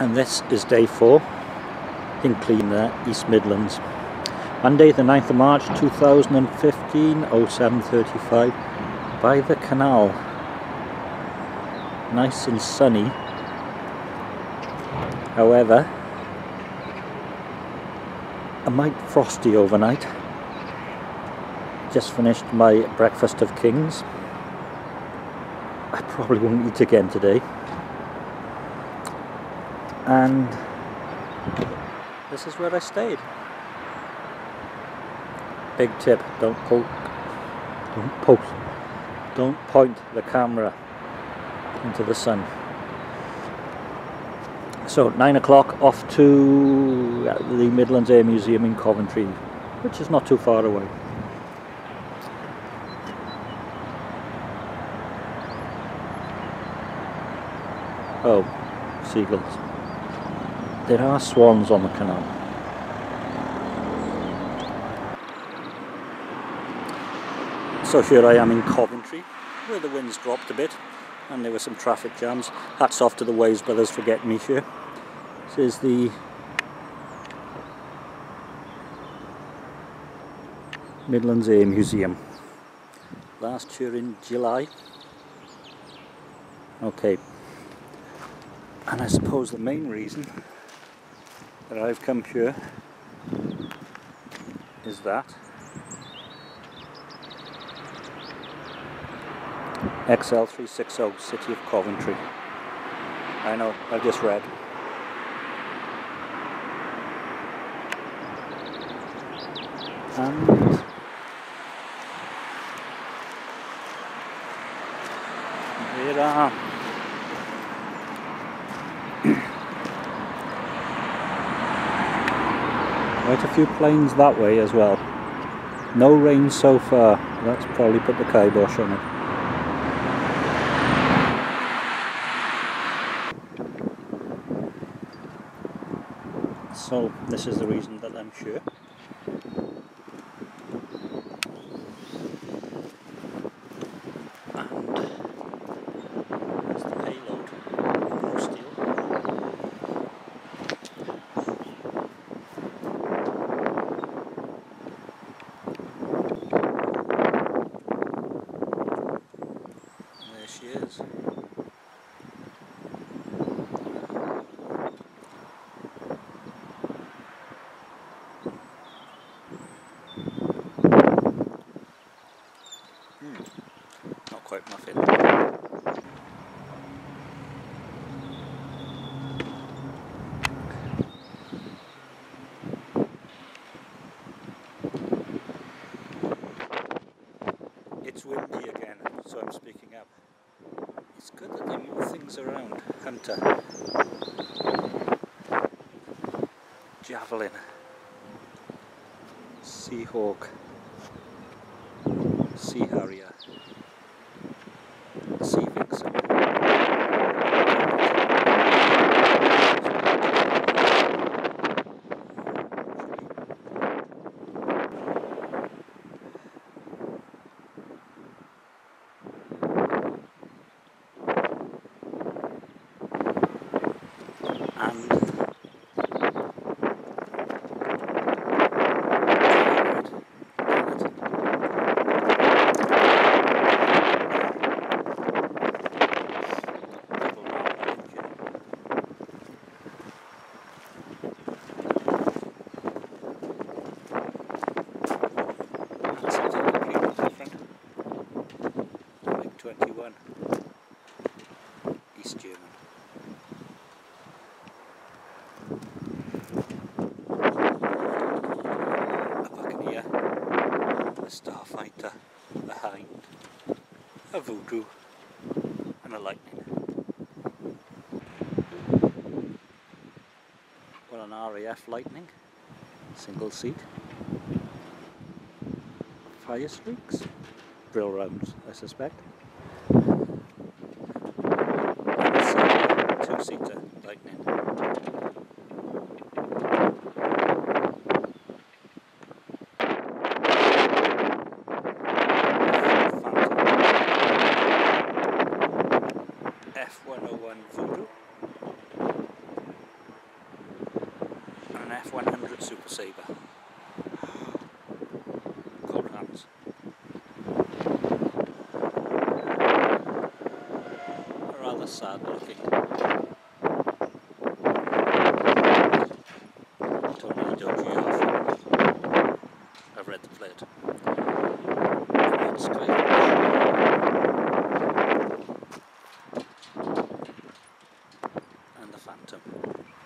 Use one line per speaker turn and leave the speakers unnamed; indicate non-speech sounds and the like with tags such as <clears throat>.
and this is day four in Clean there, East Midlands. Monday the 9th of March 2015, 07.35 by the canal. Nice and sunny. However, a mite frosty overnight. Just finished my breakfast of kings. I probably won't eat again today and this is where I stayed. Big tip, don't poke, don't poke, don't point the camera into the sun. So nine o'clock off to uh, the Midlands Air Museum in Coventry, which is not too far away. Oh, seagulls there are swans on the canal. So here I am in Coventry, where the winds dropped a bit and there were some traffic jams. Hats off to the Ways brothers for getting me here. This is the Midlands Air Museum. Last year in July. Okay. And I suppose the main reason that I've come here is that XL360 City of Coventry. I know, I've just read. And there are <clears throat> Quite a few planes that way as well. No rain so far. That's probably put the kibosh on it. So this is the reason that I'm sure. Hmm. quite muffin. It's windy again, so I'm speaking up. It's good that they move things around. Hunter. Javelin. Seahawk. Sea Harrier. Starfighter, a hind, a voodoo and a lightning. Well an RAF lightning, single seat, Firestreaks, drill rounds I suspect. F101 Voodoo and an F100 Super Sabre. Cold hands. Rather sad looking. and the Phantom.